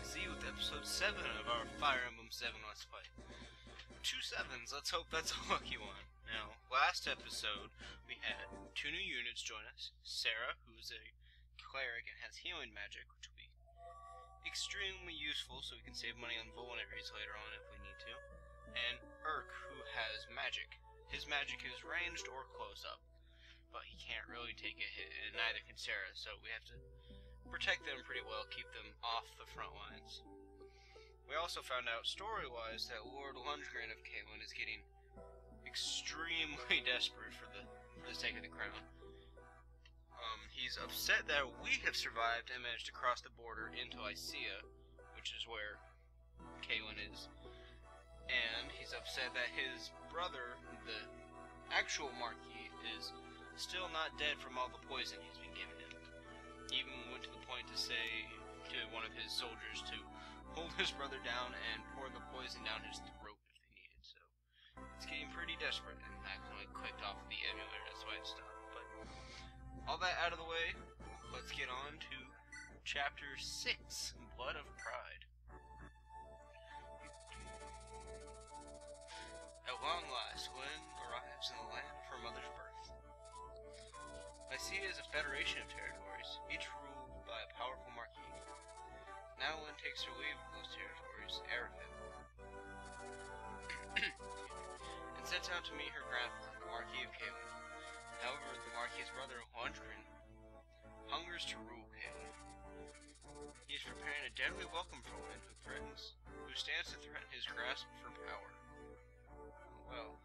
XZ with episode 7 of our Fire Emblem 7 Let's Play. Two sevens, let's hope that's a lucky one. Now, last episode, we had two new units join us. Sarah, who's a cleric and has healing magic, which will be extremely useful so we can save money on vulneraries later on if we need to. And Erk, who has magic. His magic is ranged or close up, but he can't really take a hit, and neither can Sarah, so we have to protect them pretty well, keep them off the front lines. We also found out story-wise that Lord Lundgren of Caelin is getting extremely desperate for the for the sake of the crown. Um, he's upset that we have survived and managed to cross the border into Lycia, which is where Caelin is. And he's upset that his brother, the actual Marquis, is still not dead from all the poison he's been given him even to say to one of his soldiers to hold his brother down and pour the poison down his throat if they needed. So it's getting pretty desperate, and I accidentally clicked off the emulator, that's why it stopped. But all that out of the way, let's get on to chapter 6 Blood of Pride. At long last, Lyn arrives in the land of her mother's birth. Lycia is a federation of territories, each ruled powerful marquis. Now Lyn takes her leave of those territories, Araphen, and sets out to meet her grandfather, the Marquis of Caelin. However, the Marquis's brother, Lundgren, hungers to rule Caelin. He is preparing a deadly welcome for Lyn, who threatens, who stands to threaten his grasp for power. Well,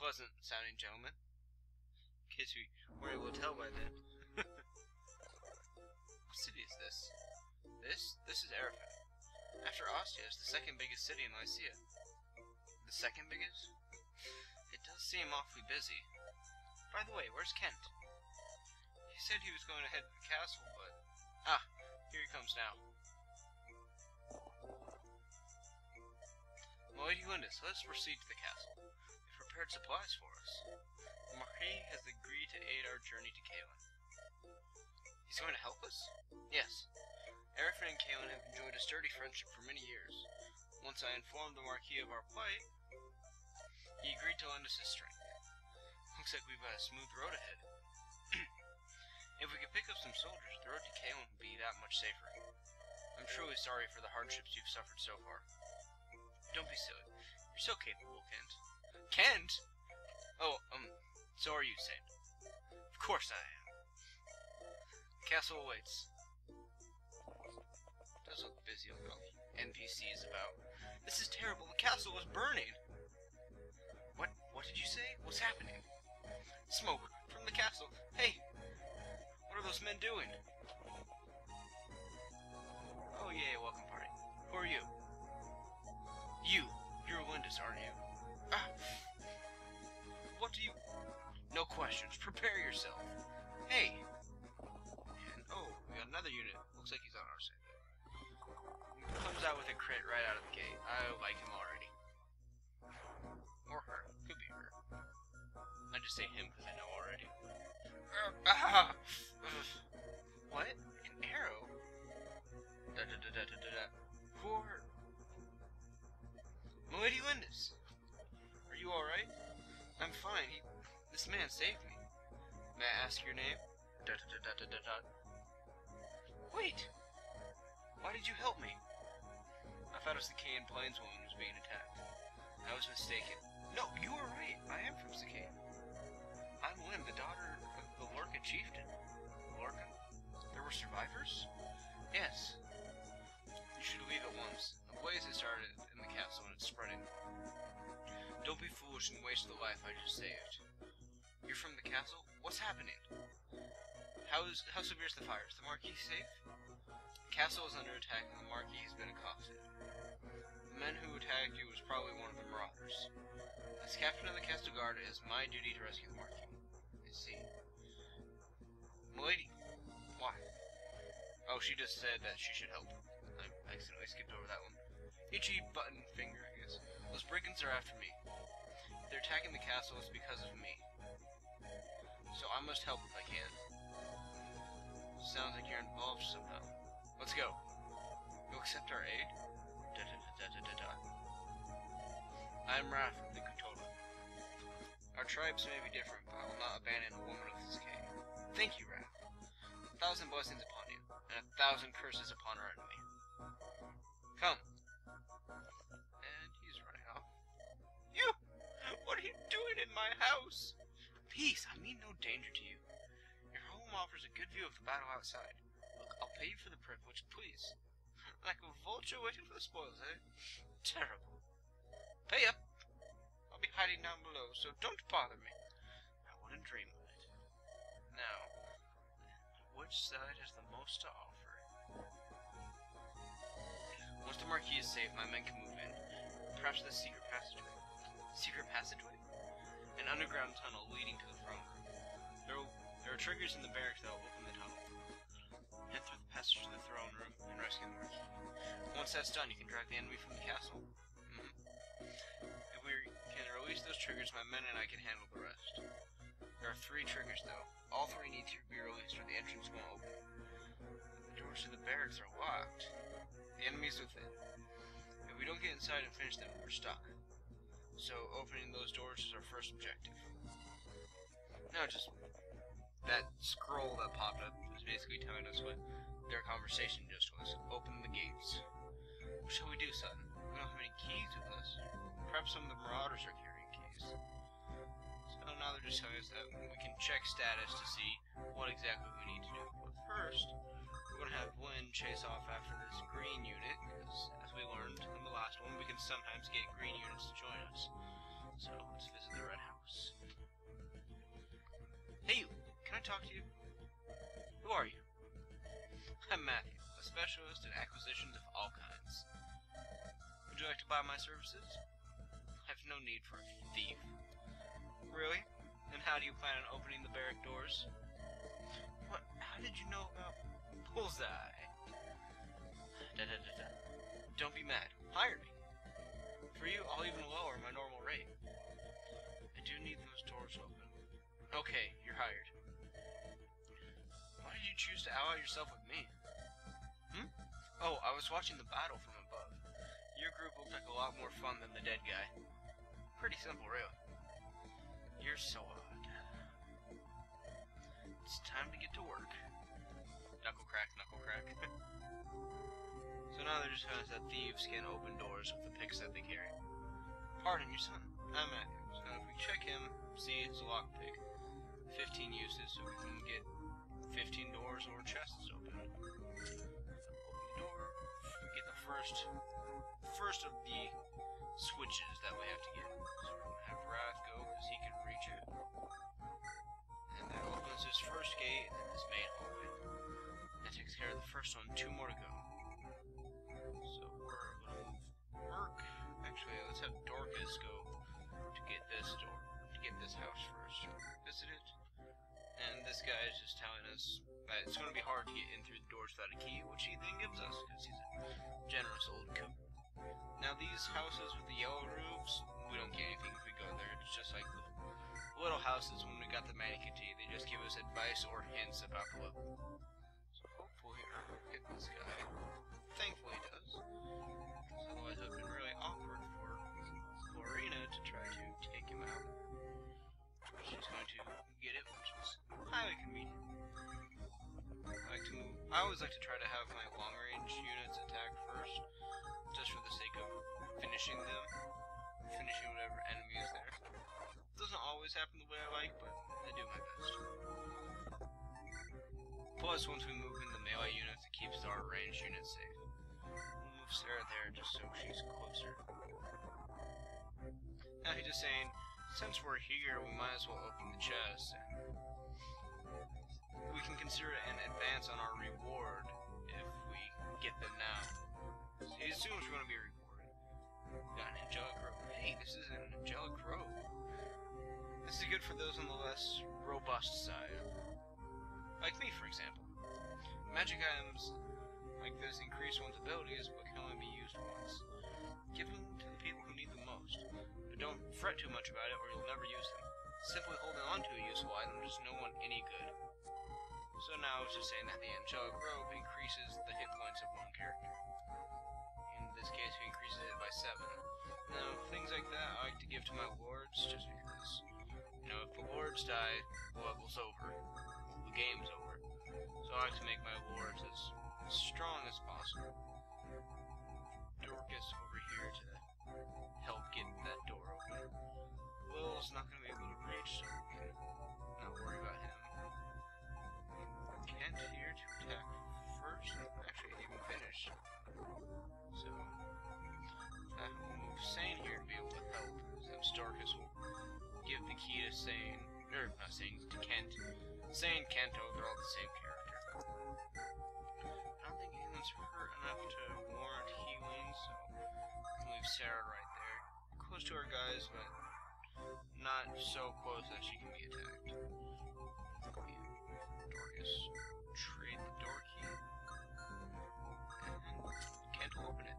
pleasant sounding gentleman. Kids we were able to tell by then. What city is this? This? This is Araphen. After Ostia, it's the second biggest city in Lycia. The second biggest? It does seem awfully busy. By the way, where's Kent? He said he was going to head to the castle, but... Ah, here he comes now. Milady Lyndis, let us proceed to the castle. They've prepared supplies for us. The Marquis has agreed to aid our journey to Caelin. He's going to help us? Yes. Araphen and Caelin have enjoyed a sturdy friendship for many years. Once I informed the Marquis of our plight, he agreed to lend us his strength. Looks like we've got a smooth road ahead. if we could pick up some soldiers, the road to Caelin would be that much safer. I'm truly sorry for the hardships you've suffered so far. Don't be silly. You're so capable, Kent. Kent? Oh, um, so are you, Sain. Of course I am. Castle awaits. It does look busy the NPCs about. This is terrible. The castle is burning. What? What did you say? What's happening? Smoke from the castle. Hey, what are those men doing? Oh yeah, welcome party. Who are you? You. You're Lyndis, aren't you? Ah. What do you... No questions. Prepare yourself. Hey. Another unit. Looks like he's on our side. Comes out with a crit right out of the gate. I like him already. Or her. Could be her. I just say him because I know already. What? An arrow? Da da da da da da da. Poor. Milady Lyndis! Are you alright? I'm fine. He, this man saved me. May I ask your name? Da da da da da da da. Wait! Why did you help me? I thought it was the Cayenne Plainswoman who was being attacked. I was mistaken. No, you were right. I am from Sakane. I'm Lyn, the daughter of the Lorca chieftain. Lorca? There were survivors? Yes. You should leave at once. The blaze has started in the castle and it's spreading. Don't be foolish and waste the life I just saved. You're from the castle? What's happening? How is how severe is the fire? Is the Marquis safe? The castle is under attack and the Marquis has been accosted. The men who attacked you was probably one of the marauders. As captain of the castle guard, it is my duty to rescue the Marquis. I see. Milady, why? Oh, she just said that she should help. I accidentally skipped over that one. Itchy button finger, I guess. Those brigands are after me. They're attacking the castle, it's because of me. So I must help if I can. Sounds like you're involved somehow. Let's go. You'll accept our aid? Da da da da da da. I'm Rath from the Kutolah. Our tribes may be different, but I will not abandon a woman of this king. Thank you, Rath. A thousand blessings upon you, and a thousand curses upon our enemy. Come. And he's running off. You! What are you doing in my house? Peace, I mean no danger to you. Home offers a good view of the battle outside. Look, I'll pay you for the privilege, please. Like a vulture waiting for the spoils, eh? Terrible. Pay up. I'll be hiding down below, so don't bother me. I wouldn't dream of it. Now, which side has the most to offer? Once the marquee is safe, my men can move in. Perhaps the secret passageway. Secret passageway? An underground tunnel leading to the throne room. There, will, there are triggers in the barracks that will open the tunnel. Head through the passage to the throne room and rescue the marquee. Once that's done, you can drag the enemy from the castle. Mhm. If we can release those triggers, my men and I can handle the rest. There are three triggers, though. All three need to be released or the entrance won't open. The doors to the barracks are locked. The enemy's within. If we don't get inside and finish them, we're stuck. So opening those doors is our first objective. Now just that scroll that popped up is basically telling us what their conversation just was. Open the gates. What shall we do, son? We don't have any keys with us. Perhaps some of the marauders are carrying keys. So now they're just telling us that we can check status to see what exactly we need to do. But first, we're gonna have Gwen chase off after this green unit, because as we learned in the last one, we can sometimes get green units to join us. So let's visit the red house. Hey, you! Can I talk to you? Who are you? I'm Matthew, a specialist in acquisitions of all kinds. Would you like to buy my services? I have no need for a thief. Really? And how do you plan on opening the barrack doors? What? How did you know about Bullseye? Da, da, da, da. Don't be mad. Hire me. For you, I'll even lower my normal rate. I do need those doors open. Okay, you're hired. Choose to ally yourself with me? Hmm? Oh, I was watching the battle from above. Your group looked like a lot more fun than the dead guy. Pretty simple, really. You're so odd. It's time to get to work. Knuckle crack, knuckle crack. so now they're just telling us that thieves can open doors with the picks that they carry. Pardon your son. I'm Matthew. So if we check him, see it's a lockpick. 15 uses, so we can get 15 doors or chests open. Open the door. We get the first, first of the switches that we have to get. So we're gonna have Rath go because he can reach it. And that opens this first gate, and this main hallway. That takes care of the first one. Two more to go. So we're gonna move Merc. Actually, let's have Dorcas go to get this door, to get this house first. Visit it. And this guy is just telling us that it's going to be hard to get in through the doors without a key, which he then gives us because he's a generous old coot. Now these houses with the yellow roofs, we don't get anything if we go in there. It's just like the little houses when we got the Mani Katti. They just give us advice or hints about the level. So hopefully Earl will get this guy. I always like to try to have my long range units attack first, just for the sake of finishing them, finishing whatever enemy is there. Doesn't always happen the way I like, but I do my best. Plus, once we move in the melee units, it keeps our ranged units safe. We'll move Sarah there just so she's closer. Now he's just saying, since we're here, we might as well open the chest. And we can consider it an advance on our reward if we get them now. He assumes we're going to be rewarded. Got an angelic robe. Hey, this is an angelic robe. This is good for those on the less robust side. Like me, for example. Magic items like this increase one's abilities but can only be used once. Give them to the people who need them most, but don't fret too much about it or you'll never use them. Simply holding on to a useful item does no one any good. So now I was just saying that the angelic robe increases the hit points of one character. In this case, he increases it by 7. Now, things like that I like to give to my wards just because, you know, if the wards die, the level's over. The game's over. So I like to make my wards as, as strong as possible. Dorcas over here to help get that door open. Wil's not going to be able to reach, so Sain. Or, not to Kent. Sain, Kento, they're all the same character. I don't think anyone's hurt enough to warrant healing, so I'll leave Sarah right there. Close to our guys, but not so close that she can be attacked. Dorcas, trade the door key. And Kent will open it.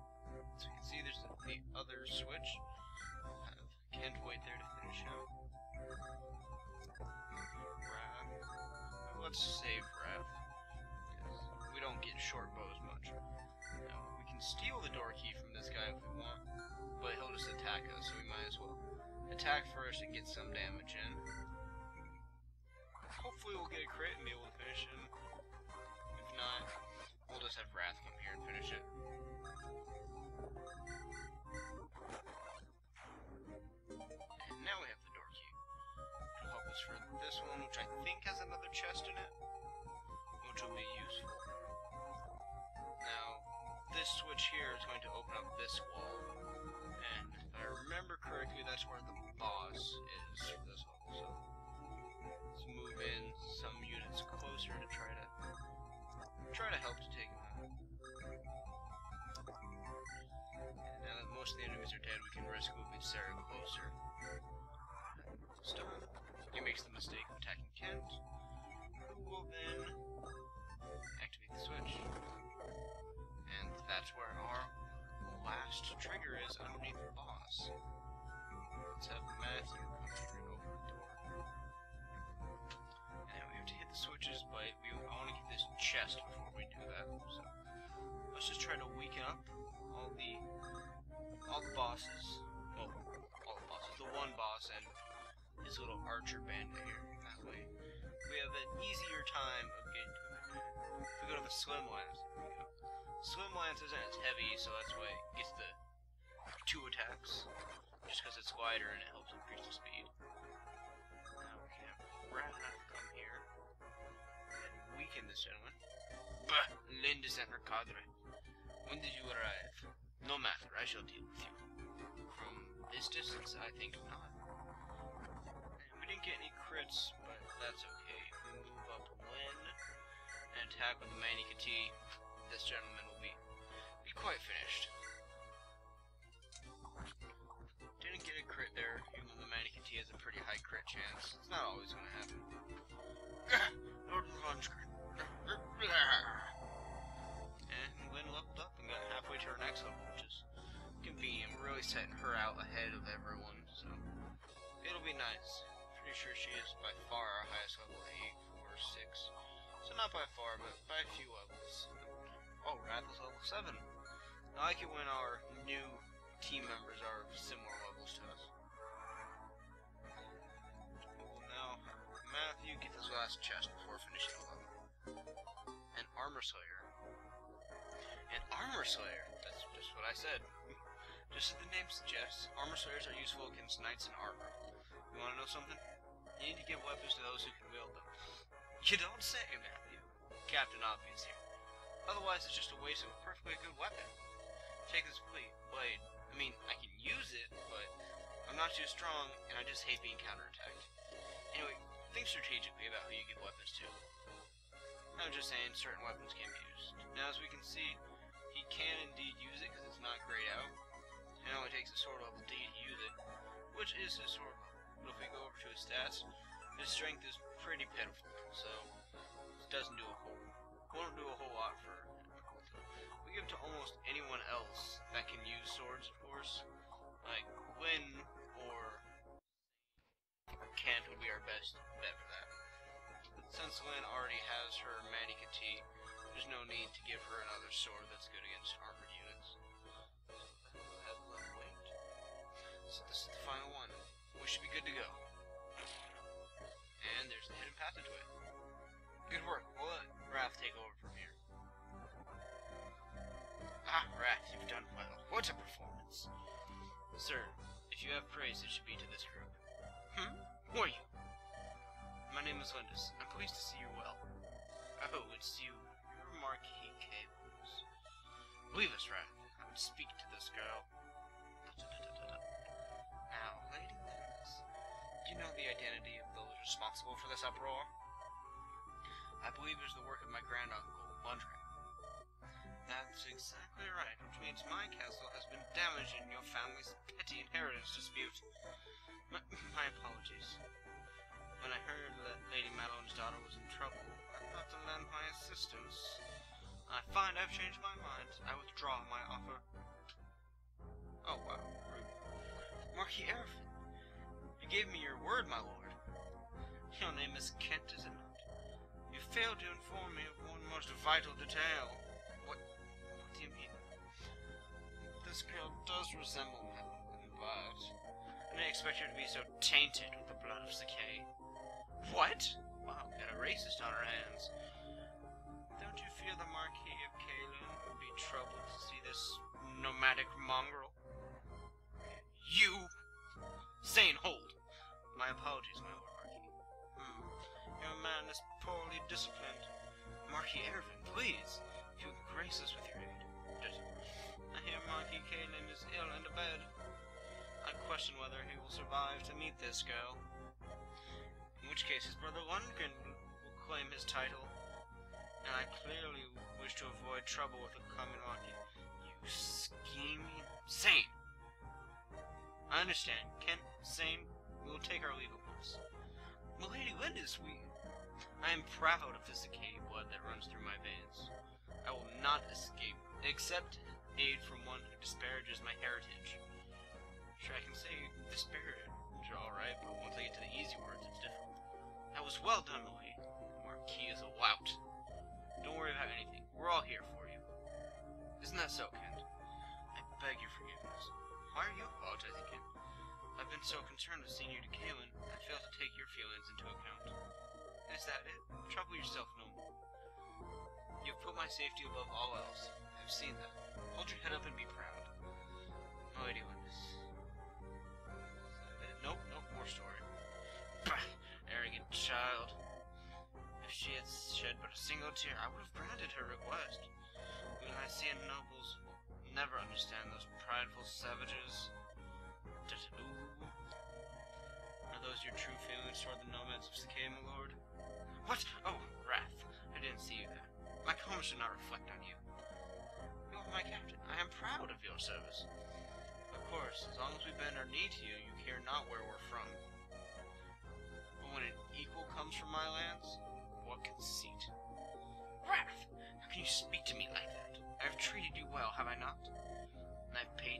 So you can see there's the, the other switch. Have Kent wait there to finish out. Let's save Rath. We don't get short bows much. Now, we can steal the door key from this guy if we want, but he'll just attack us, so we might as well attack first and get some damage in. Hopefully we'll get a crit and be able to finish him. If not, we'll just have Rath come here and finish it. And now we have the door key. To help us for this one, another chest in it. Which will be useful. Now, this switch here is going to open up this wall. And if I remember correctly, that's where the boss is for this level. So let's move in some units closer to try to try to help to take him out. And now that most of the enemies are dead, we can risk moving Sarah closer. Stop. He makes the mistake of attacking Kent, will then activate the switch. And that's where our last trigger is underneath the boss. Let's have Matthew come and open the door. And we have to hit the switches, but we I want to get this chest before we do that. So let's just try to weaken up all the all the bosses. Well, all the bosses. The one boss and his little archer bandit here. Have an easier time of getting to it. If we go to the slim lance. Slim lance isn't as heavy, so that's why it gets the two attacks. Just because it's wider and it helps increase the speed. Now we can have Rath come here and weaken this gentleman. Bah! Linda Center Cadre. When did you arrive? No matter, I shall deal with you. From this distance, I think not. We didn't get any crits, but that's okay. And attack with the Mani Katti, this gentleman will be be quite finished. Didn't get a crit there, even though the Mani Katti has a pretty high crit chance. It's not always gonna happen. Lord And Lyn leveled up and got halfway to her next level, which is convenient. We're really setting her out ahead of everyone, so it'll be nice. Pretty sure she is by far our highest level, 8 or 6. So not by far, but by a few levels. Oh, is level 7. I like it when our new team members are similar levels to us. Well, now, Matthew, get this last chest before finishing the level. An Armor Slayer. An Armor Slayer! That's just what I said. just as the name suggests, Armor Slayers are useful against knights in armor. You wanna know something? You need to give weapons to those who can wield them. You don't say, Matthew. Captain Obvious here. Otherwise, it's just a waste of a perfectly good weapon. Take this blade. I mean, I can use it, but I'm not too strong, and I just hate being counterattacked. Anyway, think strategically about who you give weapons to. I'm just saying certain weapons can be used. Now, as we can see, he can indeed use it because it's not grayed out. It only takes a sword level D to use it, which is his sword level. But if we go over to his stats, his strength is pretty pitiful, so doesn't do a whole won't do a whole lot for him. We give it to almost anyone else that can use swords, of course. Like Lyn or Kent would be our best bet for that. Since Lyn already has her Mani Katti, there's no need to give her another sword that's good against armored units. So this is the final one. We should be good to go. And there's the hidden passageway. Good work. We'll let Rath take over from here. Ah, Rath, you've done well. What a performance. Sir, if you have praise, it should be to this group. Hmm? Who are you? My name is Lyndis. I'm pleased to see you well. Oh, it's you. You're Marquis Cables. Leave us, Rath. I would speak to this girl. Now, Lady Lyndis, do you know the identity of those responsible for this uproar? I believe it is the work of my granduncle, Mundray. That's exactly right, which means my castle has been damaged in your family's petty inheritance dispute. My, my apologies. When I heard that Lady Madelyn's daughter was in trouble, I thought to lend my assistance. I find I've changed my mind. I withdraw my offer. Oh, wow. Marquis Araphen, you gave me your word, my lord. Your name is Kent, isn't it? You failed to inform me of one most vital detail. What, what do you mean? This girl does resemble Madelyn, but I didn't expect her to be so tainted with the blood of Sacae. What? Wow, got a racist on her hands. Don't you fear the Marquis of Caelin would be troubled to see this nomadic mongrel? You! Sain, hold! My apologies, my lord man is poorly disciplined. Marquis Ervin, please, if you would grace us with your aid. I hear Marquis Caelin is ill and abed. I question whether he will survive to meet this girl. In which case, his brother Lundgren will claim his title. And I clearly wish to avoid trouble with the common market. You scheming... Sain! I understand. Kent, Sain, we will take our leave of course. Milady Lyndis, we... I am proud of the Sacae blood that runs through my veins. I will not escape, except aid from one who disparages my heritage. Sure, I can say disparage alright, but once I get to the easy words, it's different. That was well done, Milady. The Marquis is a lout. Don't worry about anything. We're all here for you. Isn't that so, Kent? I beg your forgiveness. Why are you apologizing, Kent? I've been so concerned with seeing you to Caelin, I failed to take your feelings into account. Is that it? Trouble yourself no more. You've put my safety above all else. I've seen that. Hold your head up and be proud. Milady Lyndis. Nope, nope, more story. Bah, arrogant child. If she had shed but a single tear, I would have granted her request. When I nobles will never understand those prideful savages. Are those your true feelings toward the nomads of Sacae, my lord? What? Oh, Rath. I didn't see you there. My comments should not reflect on you. You are my captain. I am proud of your service. Of course, as long as we bend our knee to you, you care not where we're from.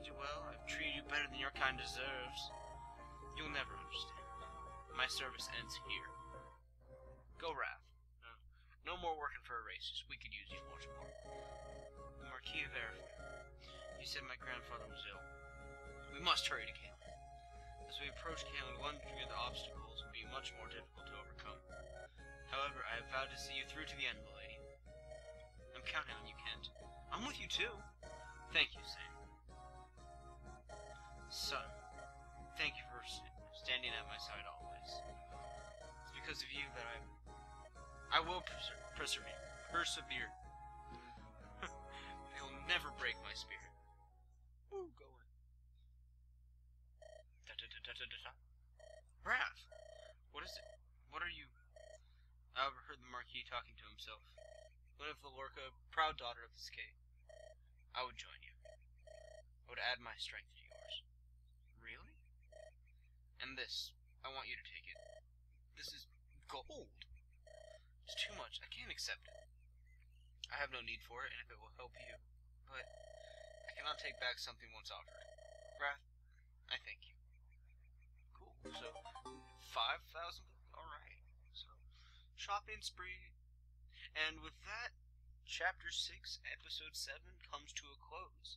You well, I've treated you better than your kind deserves. You'll never understand. My service ends here. Go, Rath. No, no more working for erasers. We could use you much more. The Marquis of Airfair. You said my grandfather was ill. We must hurry to Caelin. As we approach Caelin, wondering the obstacles will be much more difficult to overcome. However, I have vowed to see you through to the end, milady. I'm counting on you, Kent. I'm with you too. Thank you, Sam. Son, thank you for standing at my side always. It's because of you that I I will persevere. Persevere. You'll never break my spirit. Ooh, go in. Da da da da da da da. Rath! What is it? What are you? I overheard the Marquis talking to himself. What if the Lorca, proud daughter of the Sacae? I would join you. I would add my strength? And this, I want you to take it. This is gold. It's too much. I can't accept it. I have no need for it, and if it will help you. But I cannot take back something once offered. Rath, I thank you. Cool. So, 5,000? Alright. So, shopping spree. And with that, Chapter 6, Episode 7 comes to a close.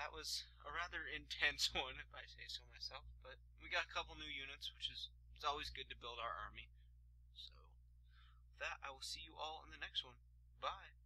That was a rather intense one, if I say so myself. But we got a couple new units, which is it's always good to build our army. So, with that, I will see you all in the next one. Bye.